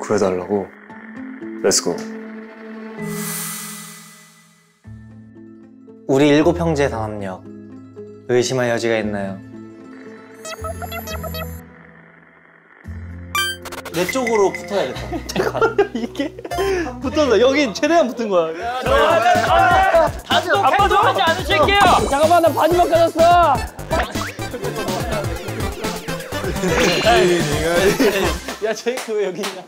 구해달라고. Let's go. 우리 일곱 형제 단합력 의심할 여지가 있나요? 내 쪽으로 붙어야겠다. 이게 붙었어. 여기 최대한 붙은 거야. 아빠도 하지 않으실게요. 잠깐만 나 바지만 까졌어. 야 제이크 왜 여기 있냐?